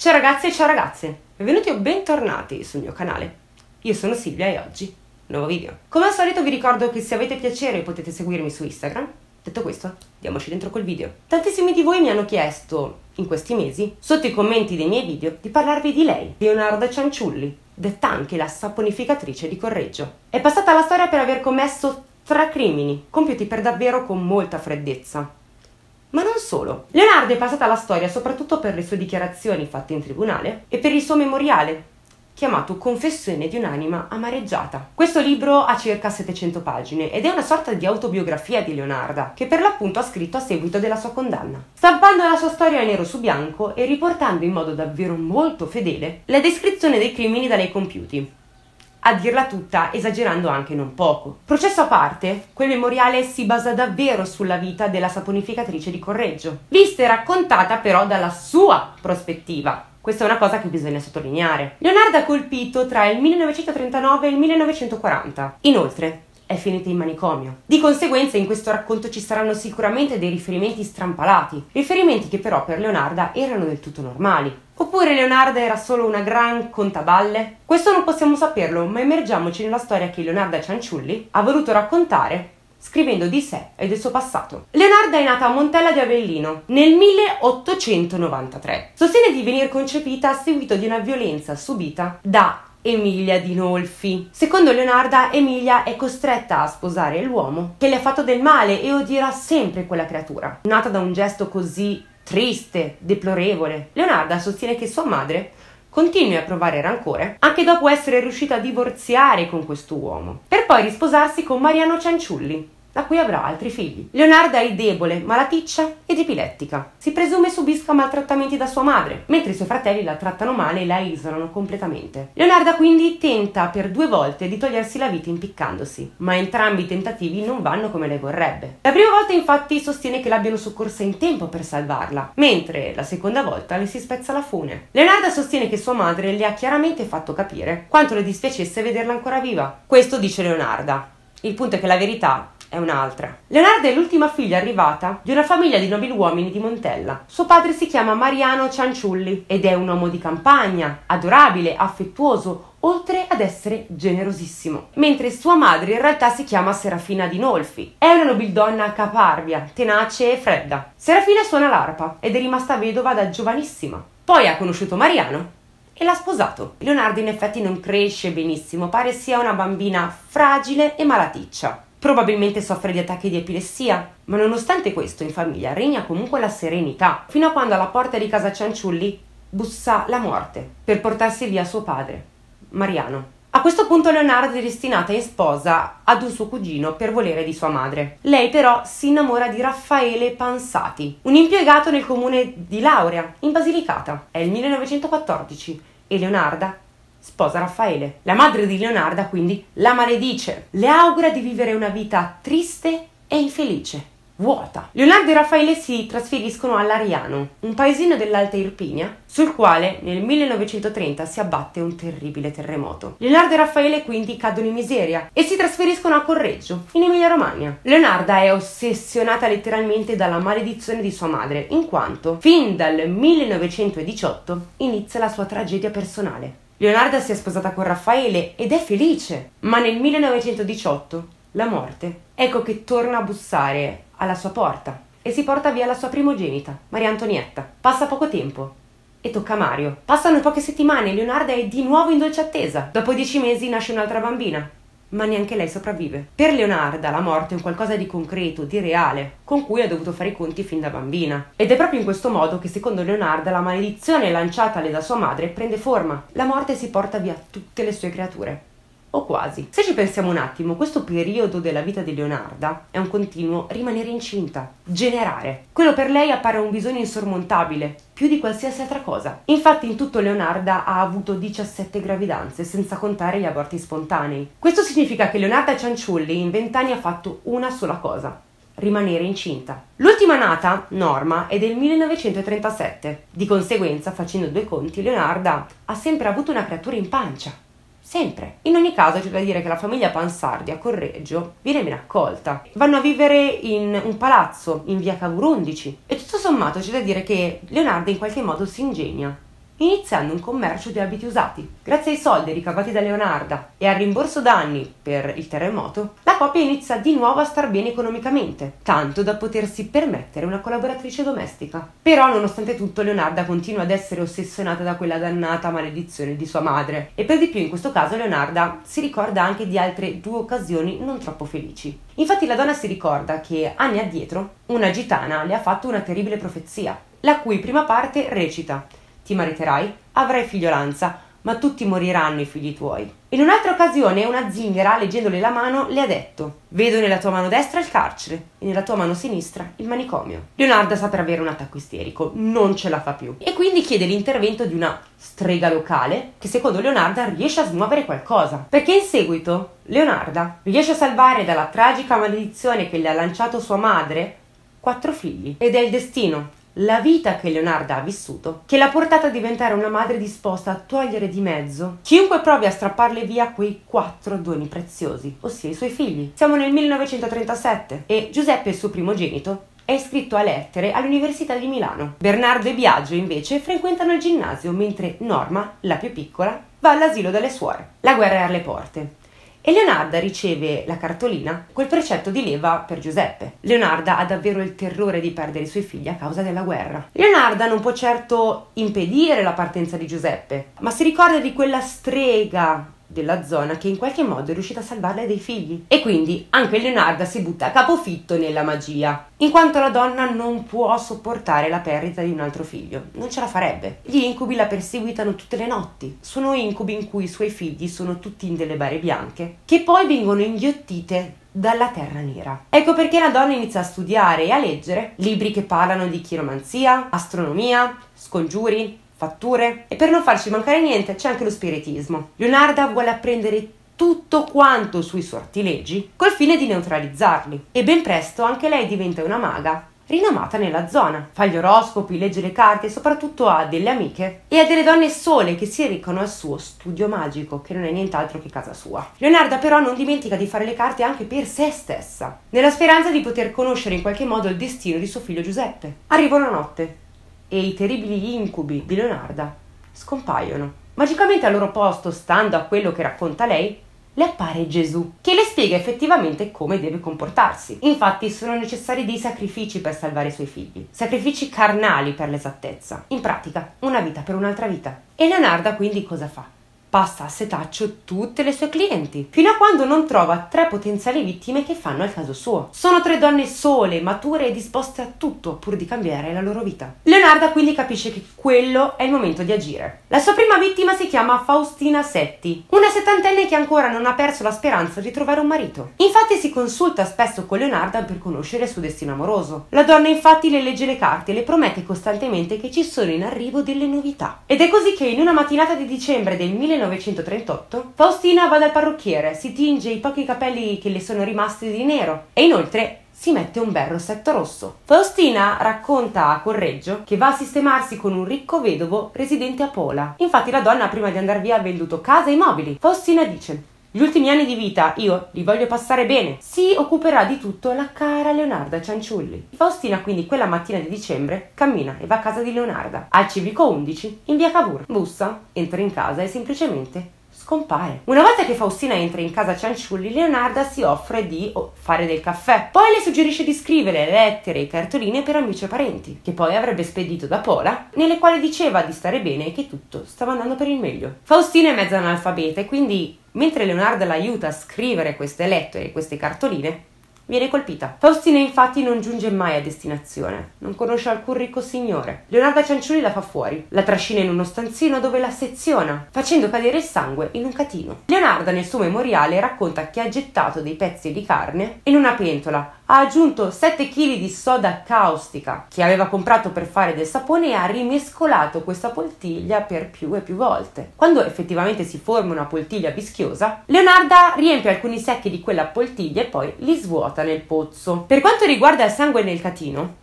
Ciao ragazzi e ciao ragazze, benvenuti o bentornati sul mio canale. Io sono Silvia e oggi nuovo video. Come al solito vi ricordo che se avete piacere potete seguirmi su Instagram. Detto questo, andiamoci dentro col video. Tantissimi di voi mi hanno chiesto, in questi mesi, sotto i commenti dei miei video, di parlarvi di lei, Leonardo Cianciulli, detta anche la saponificatrice di Correggio. È passata alla storia per aver commesso tre crimini, compiuti per davvero con molta freddezza ma non solo. Leonardo è passata alla storia soprattutto per le sue dichiarazioni fatte in tribunale e per il suo memoriale, chiamato Confessione di un'anima amareggiata. Questo libro ha circa 700 pagine ed è una sorta di autobiografia di Leonarda, che per l'appunto ha scritto a seguito della sua condanna, stampando la sua storia nero su bianco e riportando in modo davvero molto fedele la descrizione dei crimini da lei compiuti, a dirla tutta, esagerando anche non poco. Processo a parte, quel memoriale si basa davvero sulla vita della saponificatrice di Correggio, vista e raccontata però dalla sua prospettiva. Questa è una cosa che bisogna sottolineare. Leonardo ha colpito tra il 1939 e il 1940. Inoltre, è finita in manicomio. Di conseguenza in questo racconto ci saranno sicuramente dei riferimenti strampalati, riferimenti che però per Leonarda erano del tutto normali. Oppure Leonarda era solo una gran contaballe? Questo non possiamo saperlo, ma immergiamoci nella storia che Leonarda Cianciulli ha voluto raccontare scrivendo di sé e del suo passato. Leonarda è nata a Montella di Avellino nel 1893. Sostiene di venire concepita a seguito di una violenza subita da Emilia di Nolfi. Secondo Leonarda, Emilia è costretta a sposare l'uomo che le ha fatto del male e odierà sempre quella creatura. Nata da un gesto così triste, deplorevole, Leonarda sostiene che sua madre continui a provare rancore anche dopo essere riuscita a divorziare con questo uomo, per poi risposarsi con Mariano Cianciulli, da cui avrà altri figli. Leonarda è debole, malaticcia ed epilettica. Si presume subisca maltrattamenti da sua madre, mentre i suoi fratelli la trattano male e la isolano completamente. Leonarda quindi tenta per due volte di togliersi la vita impiccandosi, ma entrambi i tentativi non vanno come lei vorrebbe. La prima volta infatti sostiene che l'abbiano soccorsa in tempo per salvarla, mentre la seconda volta le si spezza la fune. Leonarda sostiene che sua madre le ha chiaramente fatto capire quanto le dispiacesse vederla ancora viva. Questo dice Leonarda. Il punto è che la verità è un'altra. Leonarda è l'ultima figlia arrivata di una famiglia di nobiluomini di Montella. Suo padre si chiama Mariano Cianciulli ed è un uomo di campagna, adorabile, affettuoso, oltre ad essere generosissimo. Mentre sua madre in realtà si chiama Serafina di Nolfi. È una nobildonna caparbia, tenace e fredda. Serafina suona l'arpa ed è rimasta vedova da giovanissima. Poi ha conosciuto Mariano e l'ha sposato. Leonardo in effetti non cresce benissimo, pare sia una bambina fragile e malaticcia. Probabilmente soffre di attacchi di epilessia, ma nonostante questo in famiglia regna comunque la serenità, fino a quando alla porta di casa Cianciulli bussa la morte per portarsi via suo padre, Mariano. A questo punto Leonardo è destinata in sposa ad un suo cugino per volere di sua madre. Lei però si innamora di Raffaele Pansati, un impiegato nel comune di Laurea, in Basilicata. È il 1914 e Leonarda sposa Raffaele. La madre di Leonarda quindi la maledice, le augura di vivere una vita triste e infelice, vuota. Leonardo e Raffaele si trasferiscono a Lariano, un paesino dell'Alta Irpinia, sul quale nel 1930 si abbatte un terribile terremoto. Leonardo e Raffaele quindi cadono in miseria e si trasferiscono a Correggio, in Emilia-Romagna. Leonarda è ossessionata letteralmente dalla maledizione di sua madre, in quanto fin dal 1918 inizia la sua tragedia personale. Leonarda si è sposata con Raffaele ed è felice, ma nel 1918 la morte ecco che torna a bussare alla sua porta e si porta via la sua primogenita, Maria Antonietta. Passa poco tempo e tocca a Mario. Passano poche settimane e Leonarda è di nuovo in dolce attesa. Dopo dieci mesi nasce un'altra bambina, ma neanche lei sopravvive. Per Leonarda la morte è un qualcosa di concreto, di reale, con cui ha dovuto fare i conti fin da bambina. Ed è proprio in questo modo che secondo Leonarda la maledizione lanciatale da sua madre prende forma. La morte si porta via tutte le sue creature o quasi. Se ci pensiamo un attimo, questo periodo della vita di Leonarda è un continuo rimanere incinta, generare. Quello per lei appare un bisogno insormontabile, più di qualsiasi altra cosa. Infatti in tutto Leonarda ha avuto 17 gravidanze, senza contare gli aborti spontanei. Questo significa che Leonarda Cianciulli in 20 anni ha fatto una sola cosa, rimanere incinta. L'ultima nata, Norma, è del 1937. Di conseguenza, facendo due conti, Leonarda ha sempre avuto una creatura in pancia. Sempre. In ogni caso c'è da dire che la famiglia Pansardi a Correggio viene ben accolta. Vanno a vivere in un palazzo in via Cavour 11 e tutto sommato c'è da dire che Leonardo in qualche modo si ingegna iniziando un commercio di abiti usati. Grazie ai soldi ricavati da Leonarda e al rimborso danni per il terremoto, la coppia inizia di nuovo a star bene economicamente, tanto da potersi permettere una collaboratrice domestica. Però, nonostante tutto, Leonarda continua ad essere ossessionata da quella dannata maledizione di sua madre. E per di più, in questo caso, Leonarda si ricorda anche di altre due occasioni non troppo felici. Infatti, la donna si ricorda che anni addietro una gitana le ha fatto una terribile profezia, la cui prima parte recita ti mariterai, avrai figliolanza, ma tutti moriranno i figli tuoi. In un'altra occasione una zingara, leggendole la mano, le ha detto Vedo nella tua mano destra il carcere e nella tua mano sinistra il manicomio. Leonarda sta per avere un attacco isterico, non ce la fa più e quindi chiede l'intervento di una strega locale che secondo Leonarda riesce a smuovere qualcosa. Perché in seguito Leonarda riesce a salvare dalla tragica maledizione che le ha lanciato sua madre quattro figli ed è il destino la vita che Leonarda ha vissuto, che l'ha portata a diventare una madre disposta a togliere di mezzo chiunque provi a strapparle via quei quattro doni preziosi, ossia i suoi figli. Siamo nel 1937 e Giuseppe, il suo primogenito, è iscritto a lettere all'Università di Milano. Bernardo e Biagio invece frequentano il ginnasio, mentre Norma, la più piccola, va all'asilo dalle suore. La guerra è alle porte. E Leonarda riceve la cartolina col precetto di leva per Giuseppe. Leonarda ha davvero il terrore di perdere i suoi figli a causa della guerra. Leonarda non può certo impedire la partenza di Giuseppe, ma si ricorda di quella strega della zona che in qualche modo è riuscita a salvarle dei figli. E quindi anche Leonarda si butta a capofitto nella magia, in quanto la donna non può sopportare la perdita di un altro figlio, non ce la farebbe. Gli incubi la perseguitano tutte le notti, sono incubi in cui i suoi figli sono tutti in delle bare bianche, che poi vengono inghiottite dalla terra nera. Ecco perché la donna inizia a studiare e a leggere libri che parlano di chiromanzia, astronomia, scongiuri, fatture e per non farci mancare niente c'è anche lo spiritismo. Leonarda vuole apprendere tutto quanto sui sortilegi col fine di neutralizzarli e ben presto anche lei diventa una maga rinomata nella zona. Fa gli oroscopi, legge le carte e soprattutto ha delle amiche e ha delle donne sole che si recano al suo studio magico, che non è nient'altro che casa sua. Leonarda però non dimentica di fare le carte anche per se stessa, nella speranza di poter conoscere in qualche modo il destino di suo figlio Giuseppe. Arriva una notte e i terribili incubi di Leonarda scompaiono. Magicamente al loro posto, stando a quello che racconta lei, le appare Gesù, che le spiega effettivamente come deve comportarsi. Infatti sono necessari dei sacrifici per salvare i suoi figli, sacrifici carnali per l'esattezza. In pratica, una vita per un'altra vita. E Leonarda quindi cosa fa? Passa a setaccio tutte le sue clienti, fino a quando non trova tre potenziali vittime che fanno al caso suo. Sono tre donne sole, mature e disposte a tutto pur di cambiare la loro vita. Leonarda quindi capisce che quello è il momento di agire. La sua prima vittima si chiama Faustina Setti, una settantenne che ancora non ha perso la speranza di trovare un marito. Infatti si consulta spesso con Leonarda per conoscere il suo destino amoroso. La donna infatti le legge le carte e le promette costantemente che ci sono in arrivo delle novità. Ed è così che in una mattinata di dicembre del 1900 1938, Faustina va dal parrucchiere, si tinge i pochi capelli che le sono rimasti di nero e inoltre si mette un bel rossetto rosso. Faustina racconta a Correggio che va a sistemarsi con un ricco vedovo residente a Pola. Infatti la donna prima di andare via ha venduto casa e mobili. Faustina dice gli ultimi anni di vita io li voglio passare bene. Si occuperà di tutto la cara Leonarda Cianciulli. Faustina quindi quella mattina di dicembre cammina e va a casa di Leonarda, al civico 11, in via Cavour. Bussa, entra in casa e semplicemente scompare. Una volta che Faustina entra in casa Cianciulli, Leonarda si offre di oh, fare del caffè. Poi le suggerisce di scrivere lettere e cartoline per amici e parenti, che poi avrebbe spedito da Pola, nelle quali diceva di stare bene e che tutto stava andando per il meglio. Faustina è mezza analfabeta e quindi Mentre Leonardo l'aiuta a scrivere queste lettere queste cartoline, viene colpita. Faustina infatti non giunge mai a destinazione, non conosce alcun ricco signore. Leonardo Cianciulli la fa fuori, la trascina in uno stanzino dove la seziona, facendo cadere il sangue in un catino. Leonardo nel suo memoriale racconta che ha gettato dei pezzi di carne in una pentola, ha aggiunto 7 kg di soda caustica che aveva comprato per fare del sapone e ha rimescolato questa poltiglia per più e più volte. Quando effettivamente si forma una poltiglia vischiosa, Leonarda riempie alcuni secchi di quella poltiglia e poi li svuota nel pozzo. Per quanto riguarda il sangue nel catino,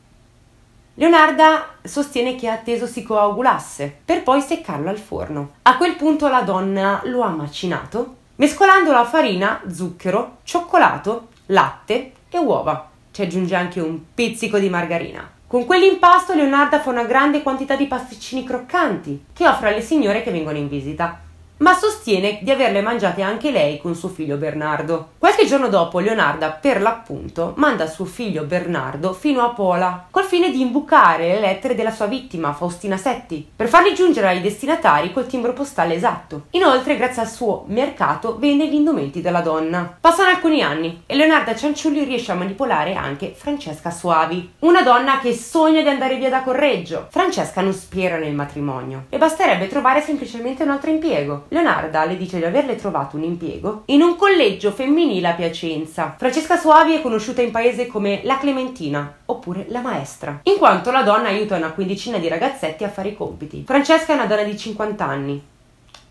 Leonarda sostiene che ha atteso si coagulasse per poi seccarlo al forno. A quel punto la donna lo ha macinato mescolandolo a farina, zucchero, cioccolato, latte e uova. Ci aggiunge anche un pizzico di margarina. Con quell'impasto Leonarda fa una grande quantità di pasticcini croccanti che offre alle signore che vengono in visita ma sostiene di averle mangiate anche lei con suo figlio Bernardo. Qualche giorno dopo Leonarda, per l'appunto, manda suo figlio Bernardo fino a Pola, col fine di imbucare le lettere della sua vittima, Faustina Setti, per farli giungere ai destinatari col timbro postale esatto. Inoltre, grazie al suo mercato, vende gli indumenti della donna. Passano alcuni anni e Leonarda Cianciulli riesce a manipolare anche Francesca Suavi, una donna che sogna di andare via da Correggio. Francesca non spera nel matrimonio e basterebbe trovare semplicemente un altro impiego. Leonarda le dice di averle trovato un impiego in un collegio femminile a Piacenza. Francesca Suavi è conosciuta in paese come la Clementina oppure la maestra, in quanto la donna aiuta una quindicina di ragazzetti a fare i compiti. Francesca è una donna di 50 anni,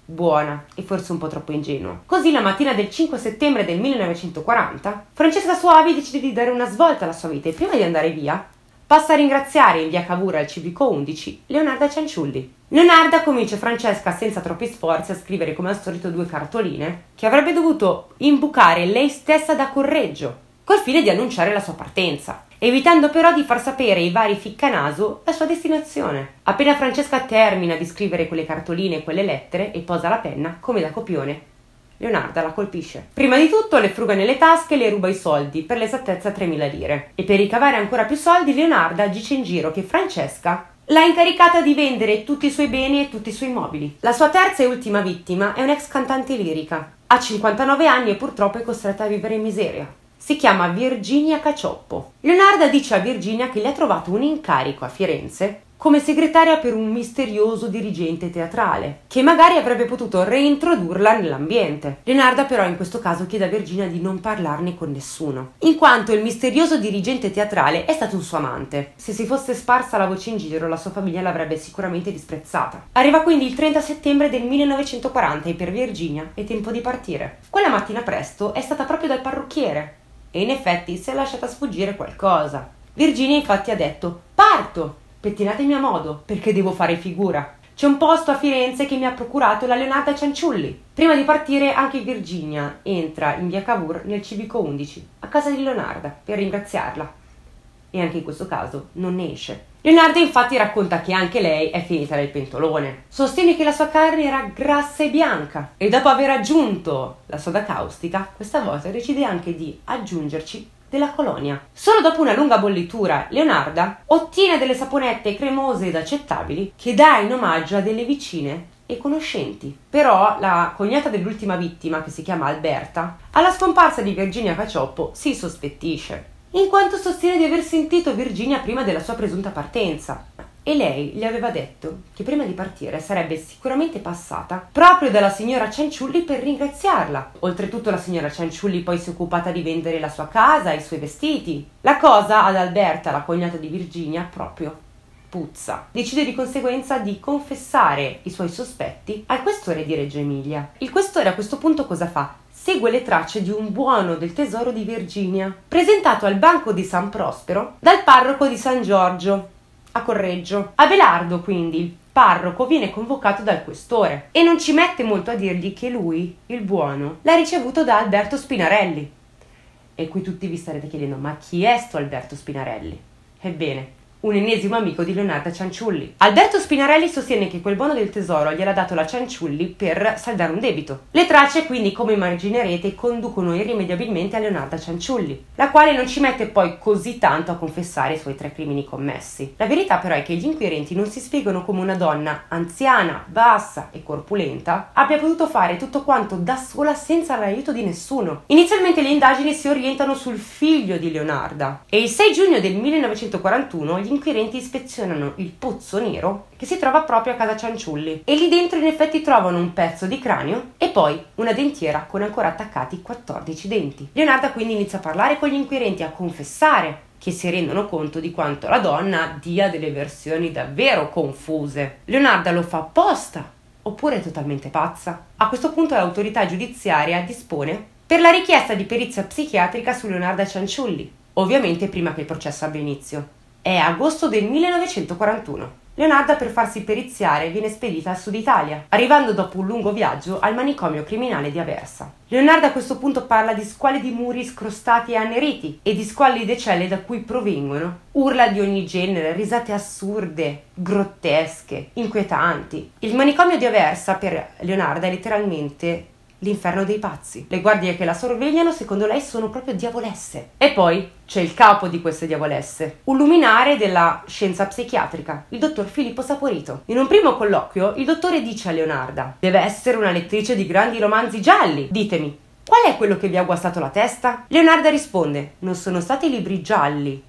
buona e forse un po' troppo ingenua. Così la mattina del 5 settembre del 1940, Francesca Suavi decide di dare una svolta alla sua vita e prima di andare via passa a ringraziare in via Cavour al civico 11 Leonarda Cianciulli. Leonarda convince Francesca senza troppi sforzi a scrivere come al solito due cartoline che avrebbe dovuto imbucare lei stessa da Correggio, col fine di annunciare la sua partenza, evitando però di far sapere ai vari ficcanaso la sua destinazione. Appena Francesca termina di scrivere quelle cartoline e quelle lettere e posa la penna come da copione, Leonarda la colpisce. Prima di tutto le fruga nelle tasche e le ruba i soldi, per l'esattezza 3.000 lire. E per ricavare ancora più soldi, Leonarda dice in giro che Francesca l'ha incaricata di vendere tutti i suoi beni e tutti i suoi mobili. La sua terza e ultima vittima è un'ex cantante lirica. Ha 59 anni e purtroppo è costretta a vivere in miseria. Si chiama Virginia Cacioppo. Leonarda dice a Virginia che le ha trovato un incarico a Firenze come segretaria per un misterioso dirigente teatrale, che magari avrebbe potuto reintrodurla nell'ambiente. Leonarda però in questo caso chiede a Virginia di non parlarne con nessuno, in quanto il misterioso dirigente teatrale è stato un suo amante. Se si fosse sparsa la voce in giro, la sua famiglia l'avrebbe sicuramente disprezzata. Arriva quindi il 30 settembre del 1940 e per Virginia è tempo di partire. Quella mattina presto è stata proprio dal parrucchiere e in effetti si è lasciata sfuggire qualcosa. Virginia infatti ha detto parto pettinatemi a modo, perché devo fare figura. C'è un posto a Firenze che mi ha procurato la Leonarda Cianciulli. Prima di partire anche Virginia entra in via Cavour nel civico 11, a casa di Leonarda, per ringraziarla. E anche in questo caso non ne esce. Leonarda infatti racconta che anche lei è finita nel pentolone. Sostiene che la sua carne era grassa e bianca e dopo aver aggiunto la soda caustica, questa volta decide anche di aggiungerci della colonia. Solo dopo una lunga bollitura, Leonarda ottiene delle saponette cremose ed accettabili che dà in omaggio a delle vicine e conoscenti. Però la cognata dell'ultima vittima, che si chiama Alberta, alla scomparsa di Virginia Cacioppo si sospettisce, in quanto sostiene di aver sentito Virginia prima della sua presunta partenza e lei gli aveva detto che prima di partire sarebbe sicuramente passata proprio dalla signora Cianciulli per ringraziarla. Oltretutto la signora Cianciulli poi si è occupata di vendere la sua casa, i suoi vestiti. La cosa ad Alberta, la cognata di Virginia, proprio puzza. Decide di conseguenza di confessare i suoi sospetti al questore di Reggio Emilia. Il questore a questo punto cosa fa? Segue le tracce di un buono del tesoro di Virginia, presentato al banco di San Prospero dal parroco di San Giorgio, a Correggio. Abelardo, quindi, il parroco, viene convocato dal questore e non ci mette molto a dirgli che lui, il buono, l'ha ricevuto da Alberto Spinarelli. E qui tutti vi starete chiedendo, ma chi è sto Alberto Spinarelli? Ebbene, un ennesimo amico di Leonardo Cianciulli. Alberto Spinarelli sostiene che quel buono del tesoro gliel'ha dato la Cianciulli per saldare un debito. Le tracce quindi, come immaginerete, conducono irrimediabilmente a Leonardo Cianciulli, la quale non ci mette poi così tanto a confessare i suoi tre crimini commessi. La verità però è che gli inquirenti non si spiegano come una donna anziana, bassa e corpulenta abbia potuto fare tutto quanto da sola senza l'aiuto di nessuno. Inizialmente le indagini si orientano sul figlio di Leonarda e il 6 giugno del 1941 gli inquirenti ispezionano il pozzo nero che si trova proprio a casa Cianciulli e lì dentro in effetti trovano un pezzo di cranio e poi una dentiera con ancora attaccati 14 denti. Leonarda quindi inizia a parlare con gli inquirenti, a confessare che si rendono conto di quanto la donna dia delle versioni davvero confuse. Leonarda lo fa apposta oppure è totalmente pazza. A questo punto l'autorità giudiziaria dispone per la richiesta di perizia psichiatrica su Leonarda Cianciulli, ovviamente prima che il processo abbia inizio. È agosto del 1941. Leonarda per farsi periziare viene spedita al sud Italia, arrivando dopo un lungo viaggio al manicomio criminale di Aversa. Leonardo a questo punto parla di squali di muri scrostati e anneriti e di squallide celle da cui provengono urla di ogni genere, risate assurde, grottesche, inquietanti. Il manicomio di Aversa per Leonardo è letteralmente l'inferno dei pazzi. Le guardie che la sorvegliano secondo lei sono proprio diavolesse. E poi c'è il capo di queste diavolesse, un luminare della scienza psichiatrica, il dottor Filippo Saporito. In un primo colloquio il dottore dice a Leonarda deve essere una lettrice di grandi romanzi gialli. Ditemi, qual è quello che vi ha guastato la testa? Leonarda risponde non sono stati libri gialli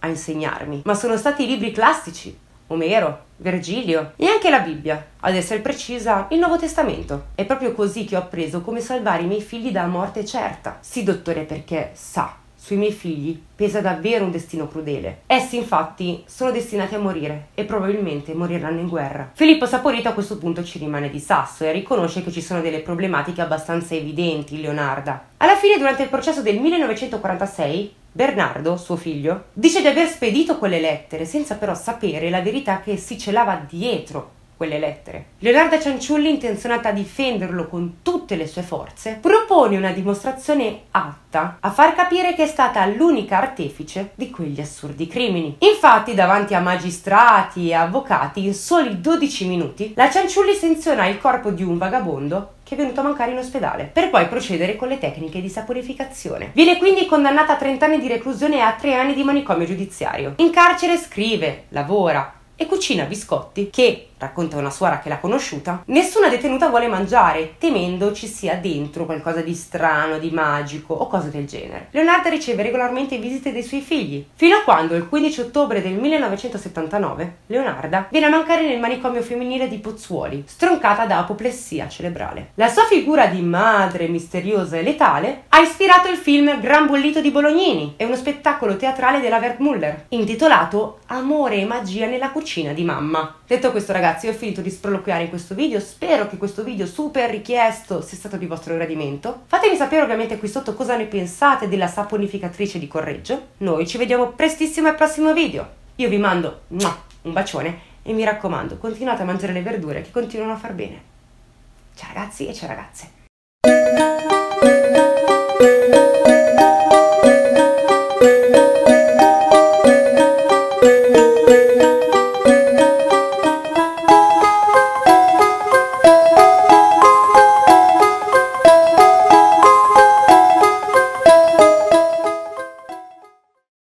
a insegnarmi, ma sono stati i libri classici Omero, Virgilio e anche la Bibbia, ad essere precisa il Nuovo Testamento. È proprio così che ho appreso come salvare i miei figli dalla morte certa. Sì, dottore, perché sa, sui miei figli pesa davvero un destino crudele. Essi infatti sono destinati a morire e probabilmente moriranno in guerra. Filippo Saporito a questo punto ci rimane di sasso e riconosce che ci sono delle problematiche abbastanza evidenti Leonarda. Alla fine, durante il processo del 1946, Bernardo, suo figlio, dice di aver spedito quelle lettere senza però sapere la verità che si celava dietro quelle lettere. Leonardo Cianciulli, intenzionata a difenderlo con tutte le sue forze, propone una dimostrazione atta a far capire che è stata l'unica artefice di quegli assurdi crimini. Infatti, davanti a magistrati e avvocati, in soli 12 minuti, la Cianciulli sanziona il corpo di un vagabondo che è venuto a mancare in ospedale, per poi procedere con le tecniche di saponificazione. Viene quindi condannata a 30 anni di reclusione e a 3 anni di manicomio giudiziario. In carcere scrive, lavora e cucina biscotti che racconta una suora che l'ha conosciuta, nessuna detenuta vuole mangiare, temendo ci sia dentro qualcosa di strano, di magico o cose del genere. Leonardo riceve regolarmente visite dei suoi figli, fino a quando il 15 ottobre del 1979 Leonarda viene a mancare nel manicomio femminile di Pozzuoli, stroncata da apoplessia cerebrale. La sua figura di madre misteriosa e letale ha ispirato il film Gran Bollito di Bolognini e uno spettacolo teatrale della Wertmüller, intitolato Amore e magia nella cucina di mamma. Detto questo ragazzi, ragazzi io ho finito di sproloquiare in questo video, spero che questo video super richiesto sia stato di vostro gradimento. Fatemi sapere ovviamente qui sotto cosa ne pensate della saponificatrice di Correggio. Noi ci vediamo prestissimo al prossimo video. Io vi mando un bacione e mi raccomando continuate a mangiare le verdure che continuano a far bene. Ciao ragazzi e ciao ragazze.